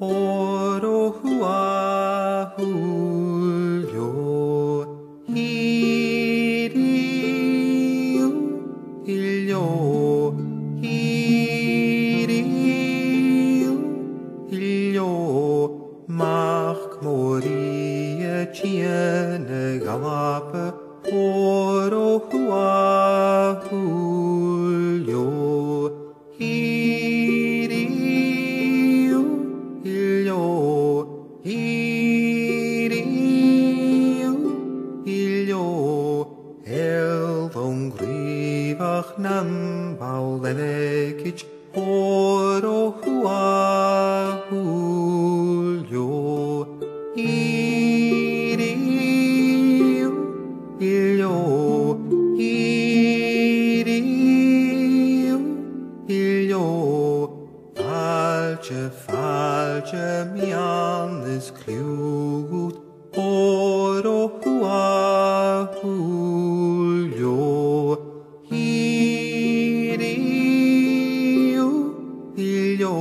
오로후와 울요 히리우 일요 히리우 일요 막모리에 지에네 가마페 오로후와 울요 히리우 baulenekich oro hua hulio Iriu ilio Iriu ilio. Falce, falce mian is klugut Ilio